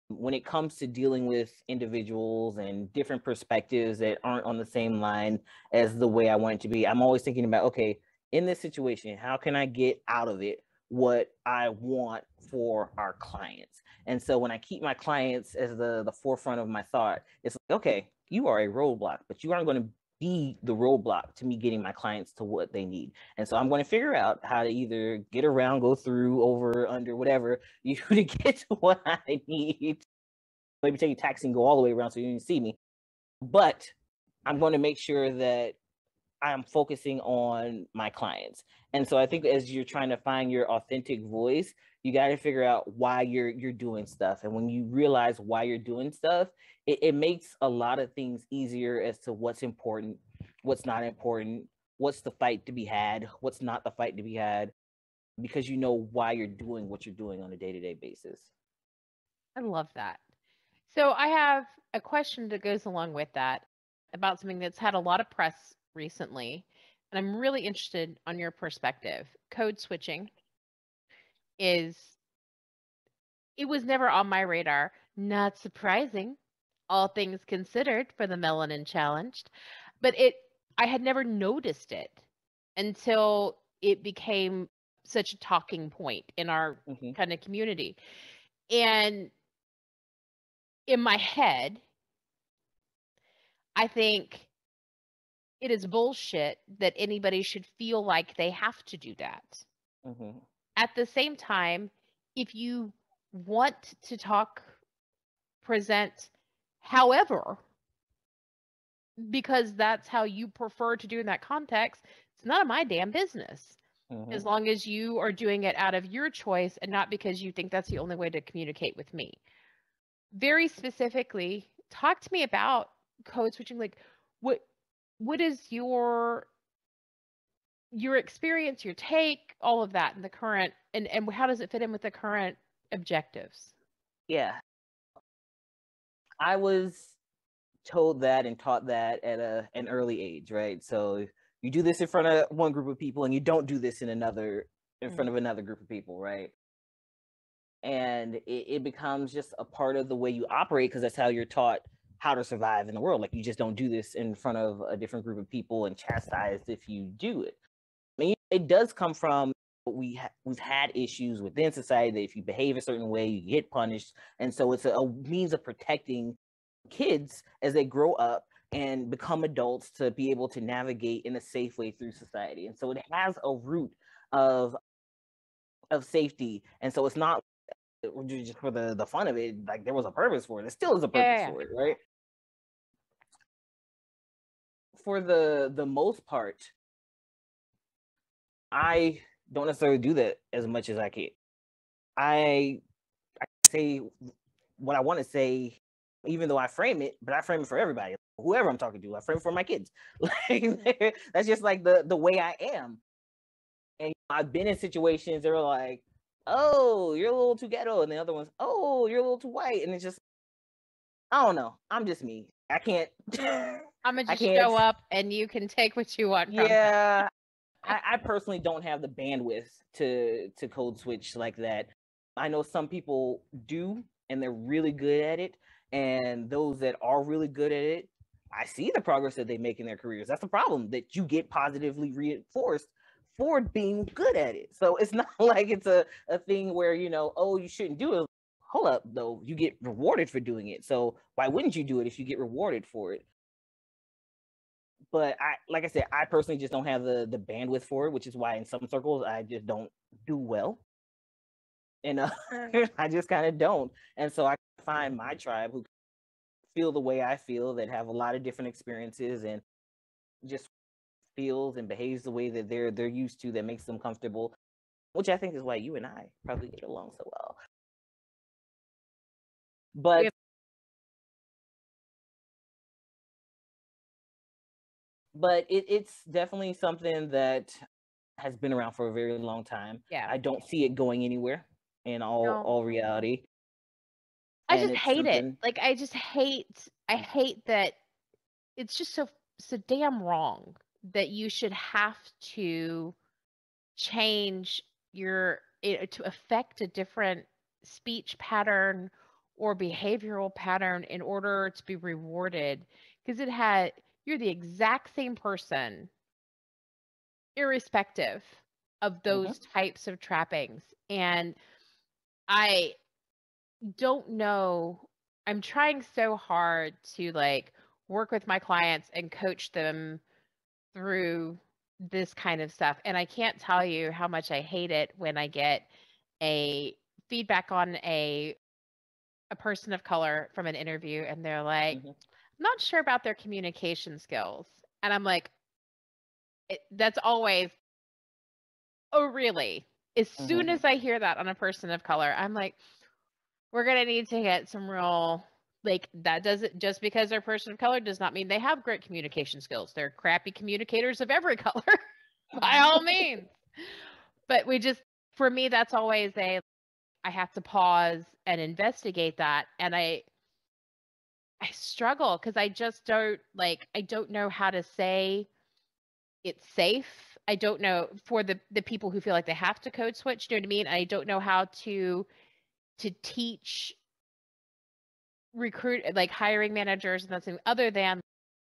When it comes to dealing with individuals and different perspectives that aren't on the same line as the way I want it to be, I'm always thinking about okay, in this situation, how can I get out of it what I want for our clients? And so when I keep my clients as the the forefront of my thought, it's like, okay, you are a roadblock, but you aren't going to be the roadblock to me getting my clients to what they need. And so I'm going to figure out how to either get around, go through, over, under, whatever <laughs> you to get to what I need. Maybe take a taxi and go all the way around so you didn't see me. But I'm going to make sure that I'm focusing on my clients. And so I think as you're trying to find your authentic voice, you got to figure out why you're you're doing stuff. And when you realize why you're doing stuff, it, it makes a lot of things easier as to what's important, what's not important, what's the fight to be had, what's not the fight to be had, because you know why you're doing what you're doing on a day-to-day basis. I love that. So I have a question that goes along with that about something that's had a lot of press recently, and I'm really interested on your perspective. Code switching is it was never on my radar. Not surprising, all things considered for the melanin challenged, but it I had never noticed it until it became such a talking point in our hmm kind of community. And in my head, I think it is bullshit that anybody should feel like they have to do that. hmm At the same time, if you want to talk, present, however, because that's how you prefer to do in that context, it's none of my damn business. hmm As long as you are doing it out of your choice and not because you think that's the only way to communicate with me. Very specifically, talk to me about code switching. Like, what what is your your experience, your take, all of that in the current, and and how does it fit in with the current objectives? Yeah. I was told that and taught that at a an early age, right? So you do this in front of one group of people and you don't do this in another in front mm-hmm. of another group of people, right? And it, it becomes just a part of the way you operate because that's how you're taught how to survive in the world. Like you just don't do this in front of a different group of people and chastised if you do it. I mean, it does come from we ha- we've had issues within society that if you behave a certain way, you get punished, and so it's a, a means of protecting kids as they grow up and become adults to be able to navigate in a safe way through society. And so it has a root of of safety, and so it's not just for the the fun of it. Like there was a purpose for it. There still is a purpose Yeah, for it, right? For the the most part, I don't necessarily do that as much as I can. I I say what I want to say, even though I frame it, but I frame it for everybody, whoever I'm talking to. I frame it for my kids. <laughs> Like that's just like the the way I am. And I've been in situations that are like, "Oh, you're a little too ghetto," and the other one's, "Oh, you're a little too white," and it's just, I don't know. I'm just me. I can't. <laughs> I'm gonna just show up and you can take what you want yeah. I, I <laughs> personally don't have the bandwidth to to code switch like that. I know some people do and they're really good at it and those that are really good at it i see the progress that they make in their careers. That's the problem that you get positively reinforced for being good at it. So it's <laughs> not like it's a, a thing where you know oh you shouldn't do it. Hold up though you get rewarded for doing it. So why wouldn't you do it if you get rewarded for it but I like I said, I personally just don't have the the bandwidth for it, which is why in some circles I just don't do well. And uh, <laughs> I just kind of don't. And so I find my tribe who feel the way I feel, that have a lot of different experiences and just feels and behaves the way that they're they're used to that makes them comfortable, which I think is why you and I probably get along so well. But. But it, it's definitely something that has been around for a very long time. Yeah. I don't see it going anywhere in all No. all reality. I and just hate it. Like I just hate I hate that it's just so so damn wrong that you should have to change your it, to affect a different speech pattern or behavioral pattern in order to be rewarded because it had you're the exact same person irrespective of those types of trappings and i don't know i'm trying so hard to like work with my clients and coach them through this kind of stuff and i can't tell you how much i hate it when i get a feedback on a a person of color from an interview and they're like Mhm. Not sure about their communication skills and i'm like it, that's always oh really? As soon Mhm. as i hear that on a person of color i'm like we're going to need to get some real like that doesn't just because they're a person of color does not mean they have great communication skills. They're crappy communicators of every <laughs> color by all means. But we just for me that's always a i have to pause and investigate that and i i struggle because i just don't like i don't know how to say it's safe. I don't know for the the people who feel like they have to code switch you know what i mean? I don't know how to to teach recruit like hiring managers and that's other than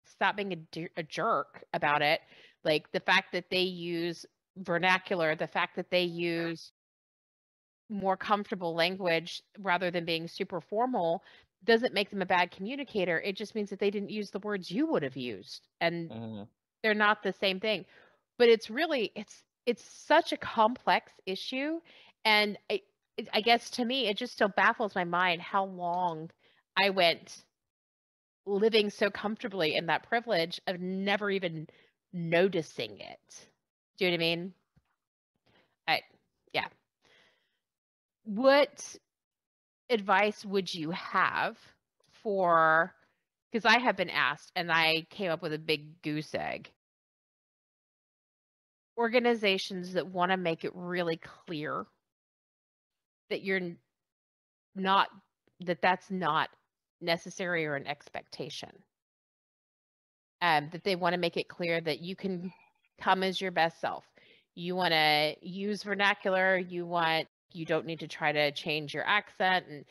stop being a jerk about it. Like the fact that they use vernacular the fact that they use more comfortable language rather than being super formal doesn't make them a bad communicator it just means that they didn't use the words you would have used and Mhm. they're not the same thing. But it's really it's it's such a complex issue and I, it- I guess to me it just still baffles my mind how long i went living so comfortably in that privilege of never even noticing it. Do you know what i mean? I yeah. What advice would you have for because i have been asked and i came up with a big goose egg. Organizations that want to make it really clear that you're not that that's not necessary or an expectation. Um, that they want to make it clear that you can come as your best self. You want to use vernacular you want you don't need to try to change your accent and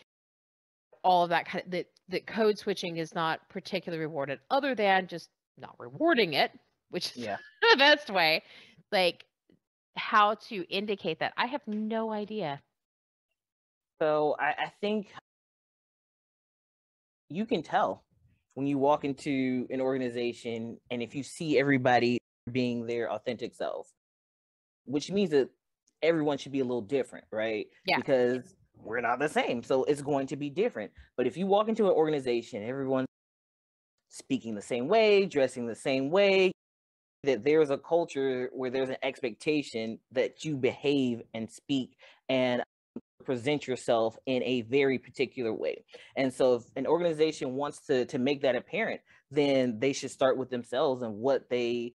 all of that kind of that that code switching is not particularly rewarded other than just not rewarding it which is Yeah. <laughs> the best way like how to indicate that i have no idea So I, I think you can tell when you walk into an organization and if you see everybody being their authentic self, which means that everyone should be a little different, right? Yeah. Because we're not the same. So it's going to be different. But if you walk into an organization, everyone's speaking the same way, dressing the same way, that there's a culture where there's an expectation that you behave and speak and present yourself in a very particular way. And so if an organization wants to to make that apparent, then they should start with themselves and what they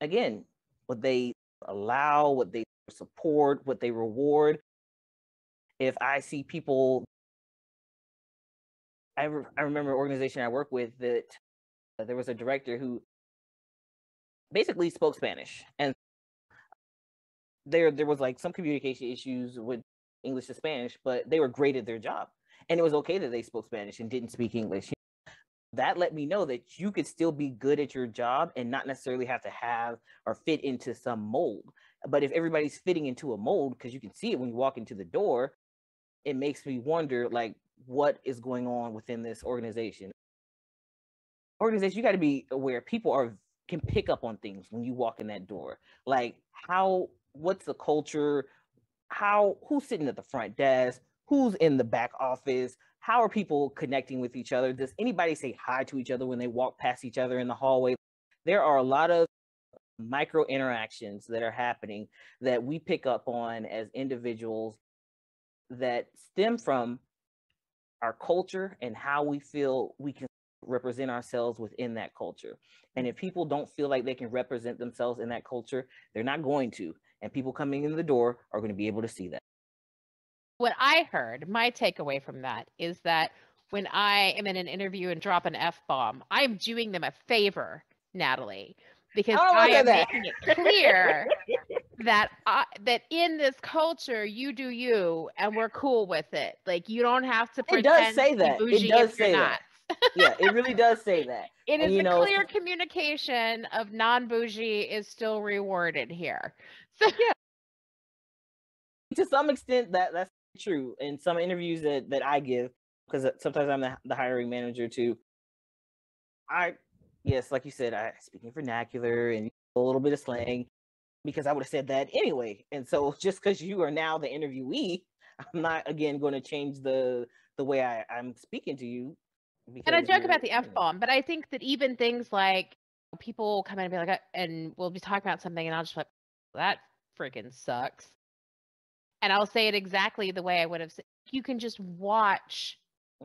again, what they allow, what they support, what they reward. If I see people I, re- I remember an organization I work with that uh, there was a director who basically spoke Spanish and there there was like some communication issues with English to Spanish, but they were great at their job. And it was okay that they spoke Spanish and didn't speak English. That let me know that you could still be good at your job and not necessarily have to have or fit into some mold. But if everybody's fitting into a mold, because you can see it when you walk into the door, it makes me wonder like what is going on within this organization. Organization, you got to be aware people are can pick up on things when you walk in that door. Like how what's the culture? How who's sitting at the front desk? Who's in the back office? How are people connecting with each other? Does anybody say hi to each other when they walk past each other in the hallway? There are a lot of micro interactions that are happening that we pick up on as individuals that stem from our culture and how we feel we can represent ourselves within that culture. And if people don't feel like they can represent themselves in that culture, they're not going to. And people coming in the door are going to be able to see that. What I heard, my takeaway from that is that when I am in an interview and drop an F bomb, I'm doing them a favor, Natalie, because Oh, I am that. making it clear that I, that in this culture you do you and we're cool with it. Like you don't have to pretend. It does say that. It does say that. <laughs> yeah, it really does say that. It And, is you know, clear communication of non bougie is still rewarded here. <laughs> So yeah, to some extent that that's true in some interviews that that i give because uh, sometimes i'm the, the hiring manager too i yes like you said i speak in vernacular and a little bit of slang because i would have said that anyway and so <laughs> just because you are now the interviewee i'm not again going to change the the way I, i'm speaking to you and I joke about the. F bomb, but I think that even things like people come in and be like, "Uh," and we'll be talking about something, and I'll just like, that freaking sucks. And I'll say it exactly the way I would have said. You can just watch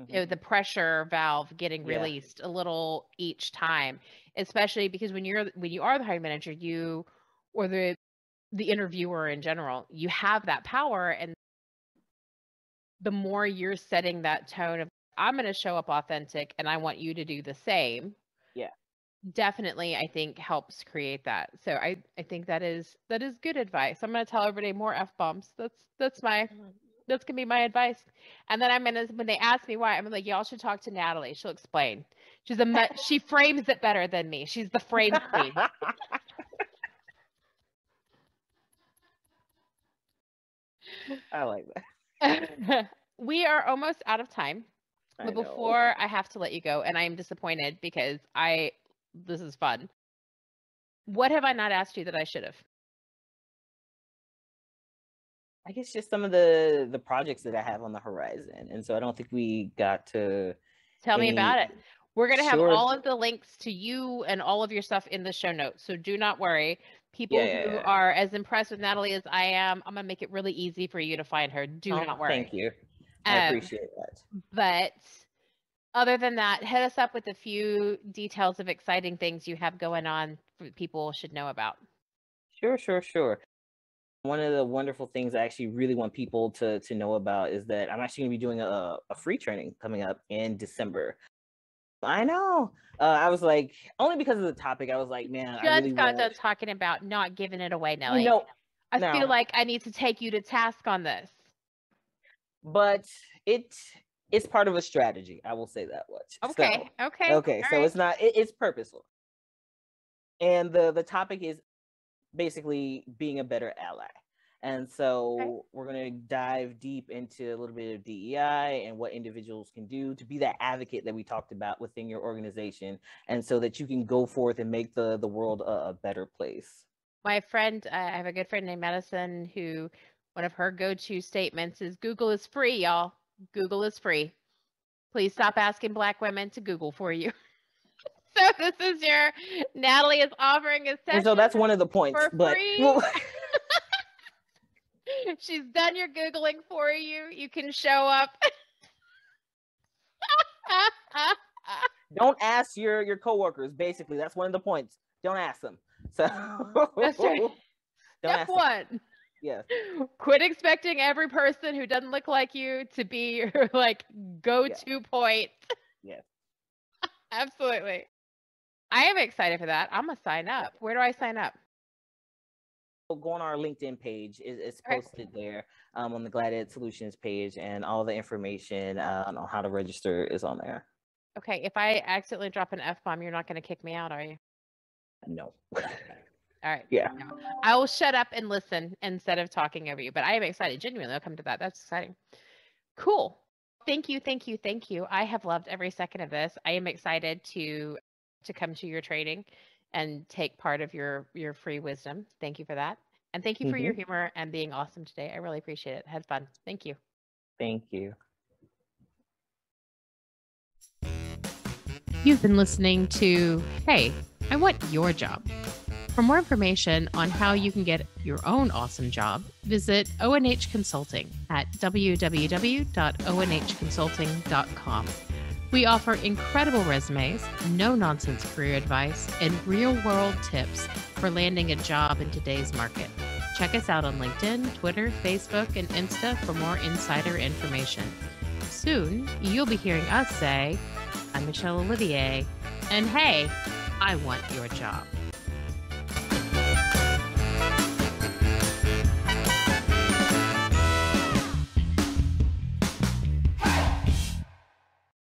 you know, the mm-hmm. pressure valve getting Yeah. released a little each time, especially because when you're when you are the hiring manager, you or the the interviewer in general, you have that power, and the more you're setting that tone of I'm going to show up authentic, and I want you to do the same. Yeah. definitely I think helps create that. So I I think that is that is good advice. I'm going to tell everybody more f bombs. That's that's my mm-hmm. That's gonna be my advice. And then I'm gonna when they ask me why, I'm like, y'all should talk to Natalie. She'll explain. She's a mu- she <laughs> frames it better than me. She's the frame queen. <laughs> i like that <laughs> we are almost out of time. But know. before I have to let you go, and I am disappointed because I this is fun. What have I not asked you that I should have? I guess just some of the the projects that I have on the horizon, and so I don't think we got to. Tell me about it. We're going to have Sure. all of the links to you and all of your stuff in the show notes. So do not worry. People yeah, who are as impressed with Natalie as I am, I'm going to make it really easy for you to find her. Do Oh, not worry. Thank you. I Um, appreciate that. But other than that, hit us up with a few details of exciting things you have going on that people should know about. Sure, sure, sure. One of the wonderful things I actually really want people to to know about is that I'm actually going to be doing a, a free training coming up in December. I know. Uh, I was like, only because of the topic, I was like, man, I Just really got want. done talking about not giving it away, Nelly. You know, I no. feel like I need to take you to task on this. but it it's part of a strategy. I will say that much. So- Okay. okay. okay all so right. it's not it, it's purposeful and the the topic is basically being a better ally and so we're going to dive deep into a little bit of dei and what individuals can do to be that advocate that we talked about within your organization and so that you can go forth and make the the world a, a better place my friend, I have a good friend named Madison who one of her go-to statements is Google is free, y'all. Google is free. Please stop asking black women to Google for you. <laughs> so <laughs> this is your Natalie is offering a session. And so that's one of the points. But well, <laughs> <laughs> She's done your Googling for you. You can show up. don't ask your your coworkers. Basically, that's one of the points. Don't ask them. So That's right. don't Step ask them. one. Yes. Quit expecting every person who doesn't look like you to be your like go-to point. Yes. Absolutely. I am excited for that. I'm gonna sign up. Where do I sign up? go on our LinkedIn page. It, it's posted there um, on the Glad Solutions page, and all the information uh, on how to register is on there. Okay, if I accidentally drop an F bomb, you're not gonna kick me out, are you? No. All right. Yeah. no. I will shut up and listen instead of talking over you. But I am excited. Genuinely, I'll come to that. That's exciting. Cool. Thank you, thank you, thank you. I have loved every second of this. I am excited to to come to your training and take part of your your free wisdom. Thank you for that. And thank you for your mm-hmm. humor and being awesome today. I really appreciate it. Had fun. Thank you. Thank you. You've been listening to Hey, I Want Your Job. For more information on how you can get your own awesome job, visit ONH Consulting at www.onhconsulting.com. We offer incredible resumes, no nonsense career advice, and real world tips for landing a job in today's market. Check us out on LinkedIn, Twitter, Facebook, and Insta for more insider information. Soon, you'll be hearing us say, I'm Michelle Olivier, and hey, I want your job.